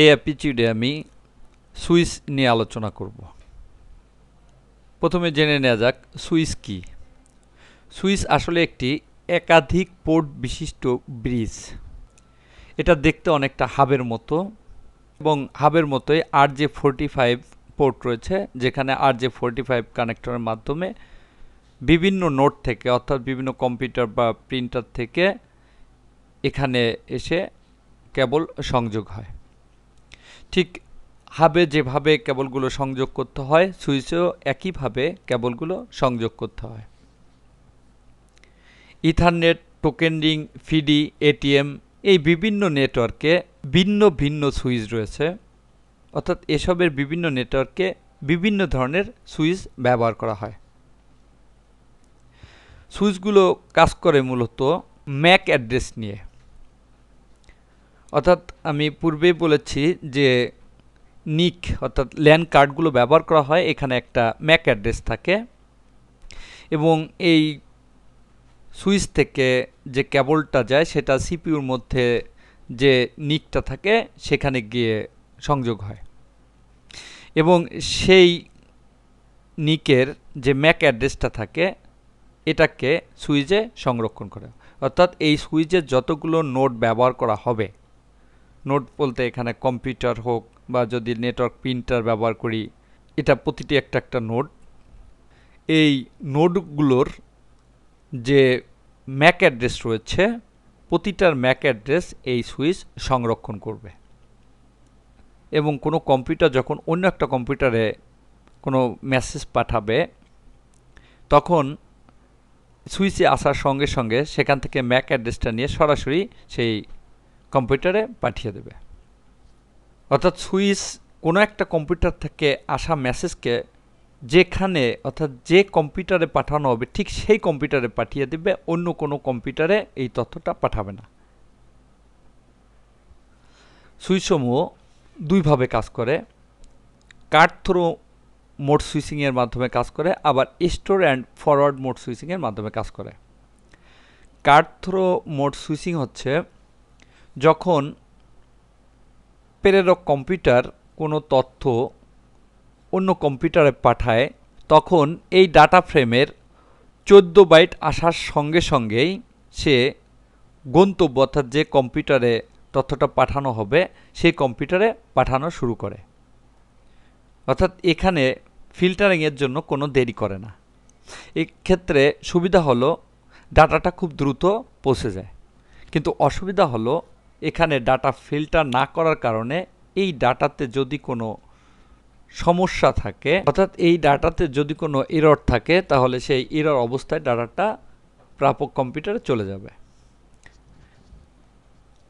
এই অ্যাপিচিউডে আমি সুইচ নিয়ে আলোচনা করব। প্রথমে জেনে নেওয়া যাক, সুইচ কি? সুইচ আসলে একটি একাধিক পোর্ট বিশিষ্ট ব্রিজ। এটা দেখতে অনেকটা হাবের মতো এবং হাবের মতোই R J forty five port রয়েছে, যেখানে আর জে ফোরটি ফাইভ কানেক্টরের মাধ্যমে বিভিন্ন নোট থেকে, অর্থাৎ বিভিন্ন কম্পিউটার বা প্রিন্টার থেকে এখানে এসে কেবল সংযোগ হয়। ঠিক হাবে যেভাবে কেবলগুলো সংযোগ করতে হয়, সুইচেও একইভাবে কেবলগুলো সংযোগ করতে হয়। ইথারনেট, টোকেন রিং, ফিডি, এটিএম এই বিভিন্ন নেটওয়ার্কে ভিন্ন ভিন্ন সুইচ রয়েছে। অর্থাৎ এসবের বিভিন্ন নেটওয়ার্কে বিভিন্ন ধরনের সুইচ ব্যবহার করা হয়। সুইচগুলো কাজ করে মূলত ম্যাক অ্যাড্রেস নিয়ে। অর্থাৎ আমি পূর্বেই বলেছি যে নিক, অর্থাৎ ল্যান্ড কার্ডগুলো ব্যবহার করা হয়, এখানে একটা ম্যাক অ্যাড্রেস থাকে। এবং এই সুইচ থেকে যে কেবলটা যায়, সেটা সিপিউর মধ্যে যে নিকটা থাকে, সেখানে গিয়ে সংযোগ হয়। এবং সেই নিকের যে ম্যাক অ্যাড্রেসটা থাকে, এটাকে সুইচে সংরক্ষণ করে। অর্থাৎ এই সুইচের যতগুলো নোট ব্যবহার করা হবে নোট বলতে এখানে কম্পিউটার হোক বা যদি নেটওয়ার্ক প্রিন্টার ব্যবহার করি, এটা প্রতিটি একটা একটা নোট। এই নোটগুলোর যে ম্যাক অ্যাড্রেস রয়েছে, প্রতিটার ম্যাক অ্যাড্রেস এই সুইচ সংরক্ষণ করবে। এবং কোনো কম্পিউটার যখন অন্য একটা কম্পিউটারে কোনো মেসেজ পাঠাবে, তখন সুইচে আসার সঙ্গে সঙ্গে সেখান থেকে ম্যাক অ্যাড্রেসটা নিয়ে সরাসরি সেই কম্পিউটারে পাঠিয়ে দেবে। অর্থাৎ সুইচ কোনো একটা কম্পিউটার থেকে আসা মেসেজকে যেখানে অর্থাৎ যে কম্পিউটারে পাঠানো হবে, ঠিক সেই কম্পিউটারে পাঠিয়ে দেবে, অন্য কোনো কম্পিউটারে এই তথ্যটা পাঠাবে না। সুইচসমূহ দুইভাবে কাজ করে। কার্ড থ্রো মোড সুইচিংয়ের মাধ্যমে কাজ করে, আবার স্টোর অ্যান্ড ফরওয়ার্ড মোড সুইচিংয়ের মাধ্যমে কাজ করে। কার্ড থ্রো মোড সুইচিং হচ্ছে যখন প্রেরক কম্পিউটার কোনো তথ্য অন্য কম্পিউটারে পাঠায়, তখন এই ডাটা ফ্রেমের চোদ্দ বাইট আসার সঙ্গে সঙ্গেই সে গন্তব্য অর্থাৎ যে কম্পিউটারে তথ্যটা পাঠানো হবে, সেই কম্পিউটারে পাঠানো শুরু করে। অর্থাৎ এখানে ফিল্টারিংয়ের জন্য কোনো দেরি করে না। এক্ষেত্রে সুবিধা হলো ডাটাটা খুব দ্রুত পৌঁছে যায়। কিন্তু অসুবিধা হলো এখানে ডাটা ফিল্টার না করার কারণে এই ডাটাতে যদি কোনো সমস্যা থাকে, অর্থাৎ এই ডাটাতে যদি কোনো এরর থাকে, তাহলে সেই এরর অবস্থায় ডাটাটা প্রাপক কম্পিউটারে চলে যাবে।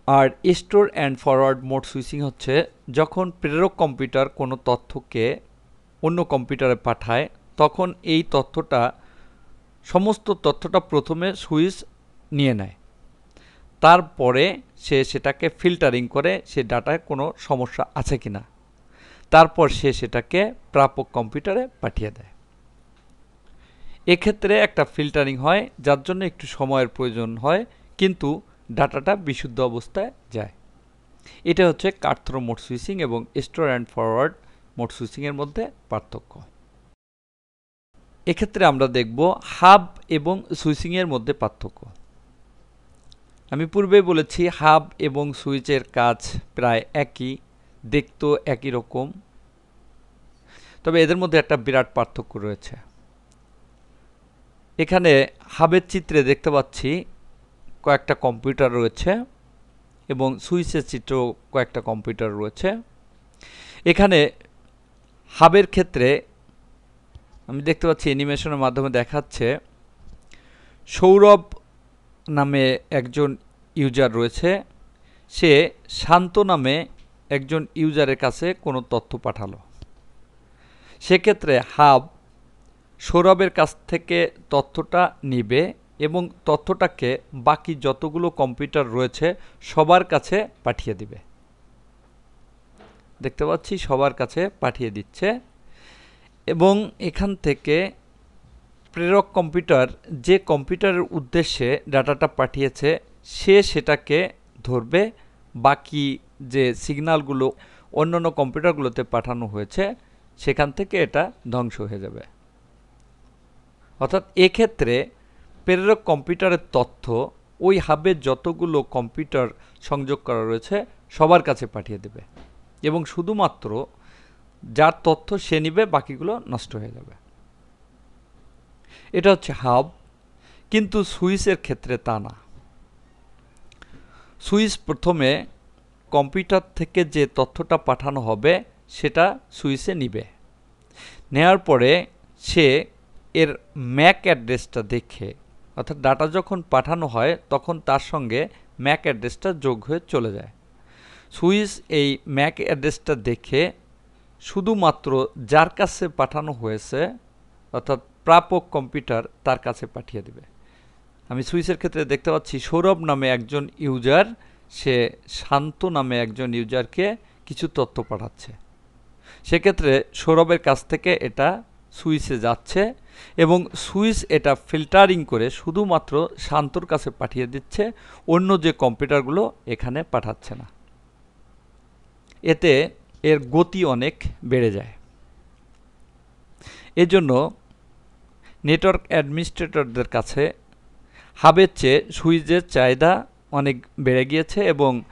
আর store and forward mode switching হচ্ছে যখন প্রেরক কম্পিউটার কোনো তথ্যকে অন্য কম্পিউটারে পাঠায়, তখন এই তথ্যটা, সমস্ত তথ্যটা প্রথমে সুইচ নিয়ে নেয়। তারপরে সে সেটাকে ফিল্টারিং করে সে ডাটায় কোনো সমস্যা আছে কি না তারপর সে সেটাকে প্রাপক কম্পিউটারে পাঠিয়ে দেয়। এক্ষেত্রে একটা ফিল্টারিং হয়, যার জন্য একটু সময়ের প্রয়োজন হয়, কিন্তু ডাটাটা বিশুদ্ধ অবস্থায় যায়। এটা হচ্ছে কার্থ্রো মোড সুইচিং এবং স্টোর অ্যান্ড ফরওয়ার্ড মোড সুইচিংয়ের মধ্যে পার্থক্য। এক্ষেত্রে আমরা দেখব হাব এবং সুইচিংয়ের মধ্যে পার্থক্য। আমি পূর্বে বলেছি, হাব এবং সুইচের কাজ প্রায় একই, দেখতেও একই রকম। তবে এদের মধ্যে একটা বিরাট পার্থক্য রয়েছে। এখানে হাবের চিত্রে দেখতে পাচ্ছি কয়েকটা কম্পিউটার রয়েছে এবং সুইচের চিত্র কয়েকটা কম্পিউটার রয়েছে। এখানে হাবের ক্ষেত্রে আমি দেখতে পাচ্ছি অ্যানিমেশনের মাধ্যমে দেখাচ্ছে সৌরভ নামে একজন ইউজার রয়েছে। সে শান্ত নামে একজন ইউজারের কাছে কোনো তথ্য পাঠালো। সেক্ষেত্রে হাব সৌরভের কাছ থেকে তথ্যটা নিবে এবং তথ্যটাকে বাকি যতগুলো কম্পিউটার রয়েছে সবার কাছে পাঠিয়ে দিবে। দেখতে পাচ্ছি সবার কাছে পাঠিয়ে দিচ্ছে এবং এখান থেকে প্রেরক কম্পিউটার যে কম্পিউটারের উদ্দেশ্যে ডাটাটা পাঠিয়েছে, সে সেটাকে ধরবে। বাকি যে সিগনালগুলো অন্যান্য কম্পিউটারগুলোতে পাঠানো হয়েছে, সেখান থেকে এটা ধ্বংস হয়ে যাবে। অর্থাৎ এক্ষেত্রে প্রেরক কম্পিউটারের তথ্য, ওই হাবে যতগুলো কম্পিউটার সংযোগ করা রয়েছে, সবার কাছে পাঠিয়ে দেবে। এবং শুধুমাত্র যার তথ্য সে নিবে, বাকিগুলো নষ্ট হয়ে যাবে। এটা হচ্ছে হাব, কিন্তু সুইচের ক্ষেত্রে তা না। সুইচ প্রথমে কম্পিউটার থেকে যে তথ্যটা পাঠানো হবে, সেটা সুইচে নিবে। নেওয়ার পরে সে এর ম্যাক অ্যাড্রেসটা দেখে, অর্থাৎ ডাটা যখন পাঠানো হয়, তখন তার সঙ্গে ম্যাক অ্যাড্রেসটা যোগ হয়ে চলে যায়। সুইচ এই ম্যাক অ্যাড্রেসটা দেখে শুধুমাত্র যার কাছে পাঠানো হয়েছে, অর্থাৎ প্রাপক কম্পিউটার তার কাছে পাঠিয়ে দেবে। আমি সুইচের ক্ষেত্রে দেখতে পাচ্ছি সৌরভ নামে একজন ইউজার, সে শান্ত নামে একজন ইউজারকে কিছু তথ্য পাঠাচ্ছে। সেক্ষেত্রে সৌরভের কাছ থেকে এটা সুইচে যাচ্ছে এবং সুইচ এটা ফিল্টারিং করে শুধুমাত্র শান্তর কাছে পাঠিয়ে দিচ্ছে, অন্য যে কম্পিউটারগুলো এখানে পাঠাচ্ছে না। এতে এর গতি অনেক বেড়ে যায়। এজন্য নেটওয়ার্ক অ্যাডমিনিস্ট্রেটরদের কাছে হাবের চেয়ে সুইচের চাহিদা অনেক বেড়ে গিয়েছে এবং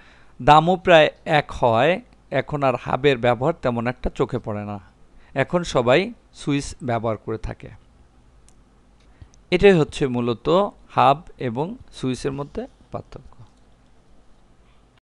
দামও প্রায় এক হয়। এখন আর হাবের ব্যবহার তেমন একটা চোখে পড়ে না। এখন সবাই সুইচ ব্যবহার করে থাকে। এটাই হচ্ছে মূলত হাব এবং সুইচের মধ্যে পার্থক্য।